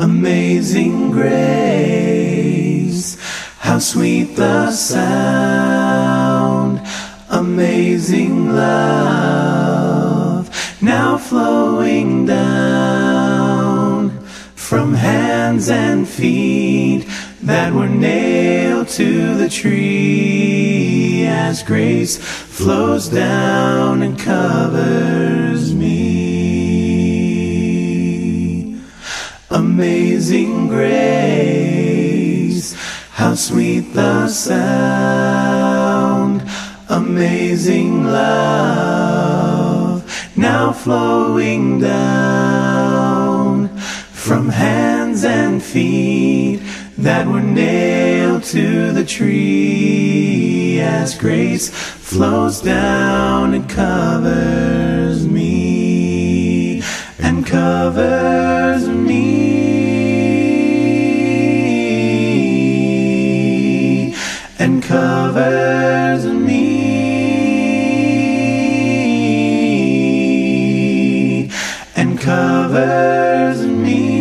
Amazing grace, how sweet the sound. Amazing love, now flowing down from hands and feet that were nailed to the tree as grace flows down and covers me. Amazing grace, how sweet the sound. Amazing love, now flowing down from hands and feet that were nailed to the tree as grace flows down and covers me and covers me and covers me and covers me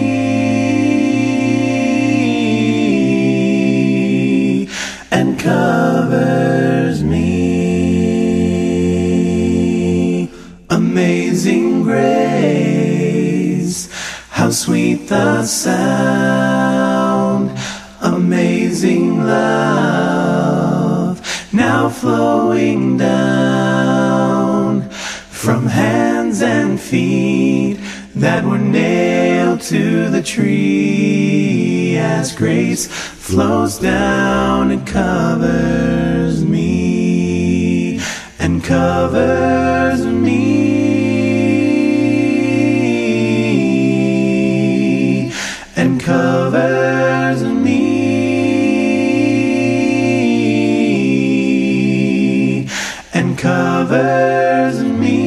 and covers me. Amazing grace, how sweet the sound. Amazing love, now flowing down from hands and feet that were nailed to the tree as grace flows down and covers me and covers covers me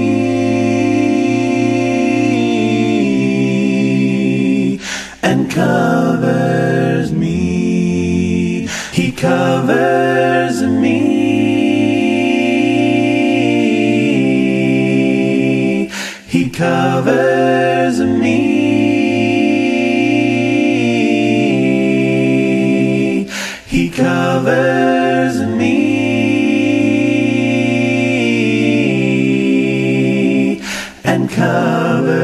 and covers me. He covers me. He covers. covered.